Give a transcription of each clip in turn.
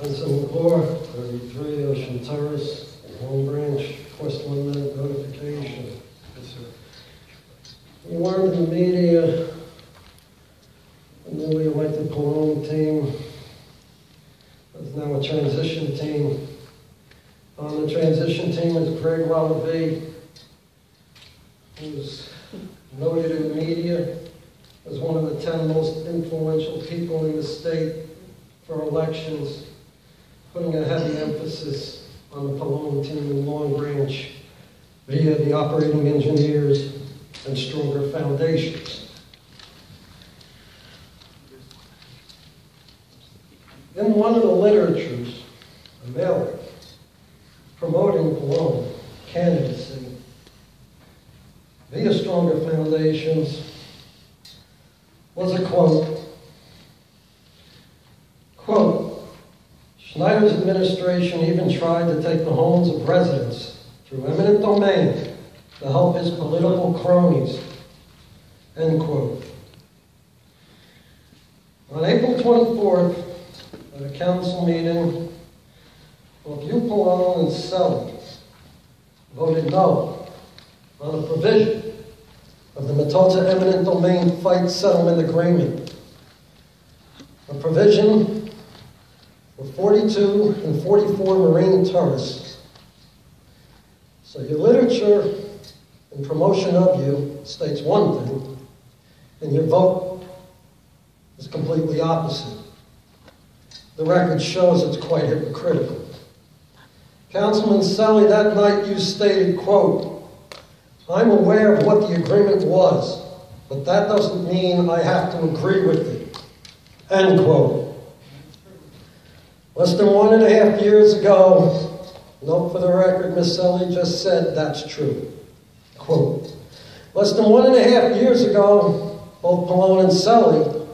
Vincent Lepore, 33 Ocean Terrace, Long Branch, request one minute notification. Yes, sir. We learned in the media, the newly elected Pallone team is now a transition team. On the transition team is Greg Wallaby, who's noted in the media as one of the 10 most influential people in the state for elections, putting a heavy emphasis on the Pallone team in Long Branch via the operating engineers and stronger foundations. In one of the literatures, a mailing promoting Pallone candidacy via stronger foundations was a quote. Quote, Schneider's administration even tried to take the homes of residents through eminent domain to help his political cronies. End quote. On April 24th, at a council meeting, both you, Pallone, and Celli voted no on a provision of the Metosa eminent domain fight settlement agreement. A provision for 42 and 44 Marine Terrace. So your literature and promotion of you states one thing, and your vote is completely opposite. The record shows it's quite hypocritical. Councilman Celli, that night you stated, quote, I'm aware of what the agreement was, but that doesn't mean I have to agree with it. End quote. Less than one and a half years ago, note for the record, Miss Celli just said that's true. Quote. Less than one and a half years ago, both Pallone and Celli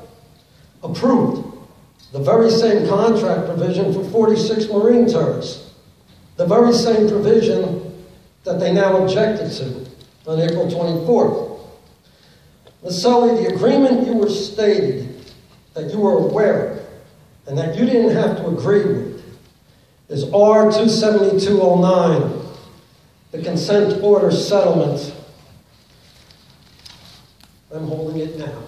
approved the very same contract provision for 46 Marine Terrace, the very same provision that they now objected to on April 24th. Ms. Sully, the agreement you were stated that you were aware of and that you didn't have to agree with is R-27209, the consent order settlement. I'm holding it now.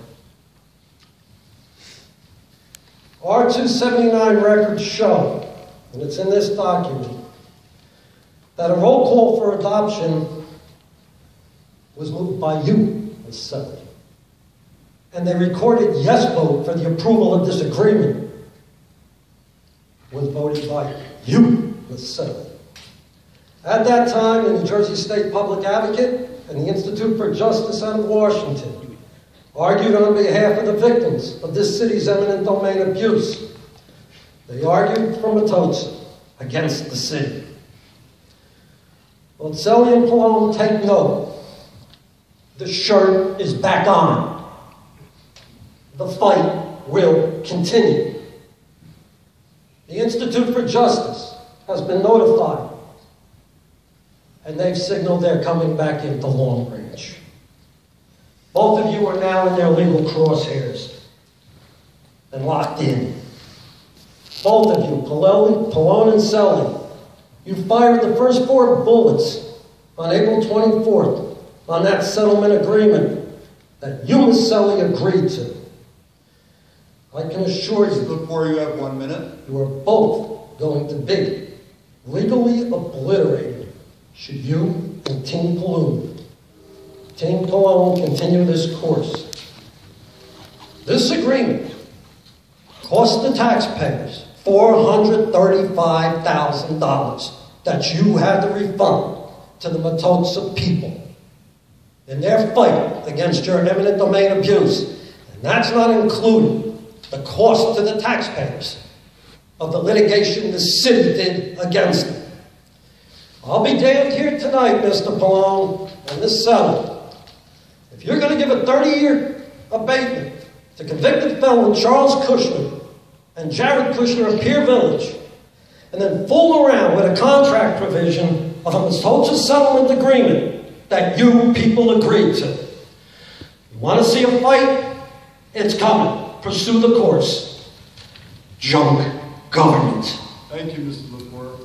R-279 records show, and it's in this document, that a roll call for adoption was moved by you, Ms. Sully. And they recorded yes vote for the approval of this agreement was voted by you, Ms. Sully. At that time, the New Jersey State Public Advocate and the Institute for Justice out of Washington argued on behalf of the victims of this city's eminent domain abuse. They argued for Metosa against the city. Well, Celli and Pallone take note. The shirt is back on. The fight will continue. The Institute for Justice has been notified, and they've signaled they're coming back into Long Branch. Both of you are now in their legal crosshairs and locked in. Both of you, Pallone and Celli, you fired the first four bullets on April 24th on that settlement agreement that you, and Celli, agreed to. I can assure you, Before you have one minute, you are both going to be legally obliterated should you and Team Pallone, Team Pallone continue this course. This agreement cost the taxpayers $435,000 that you had to refund to the Metosa people in their fight against your eminent domain abuse. And that's not including the cost to the taxpayers of the litigation city did against them. I'll be damned here tonight, Mr. Pallone and this Celli. If you're going to give a 30-year abatement to convicted felon Charles Kushner and Jared Kushner of Pier Village, and then fool around with a contract provision of a settlement agreement that you people agreed to. You want to see a fight? It's coming. Pursue the course. Junk. government. Thank you, Mr. Lepore.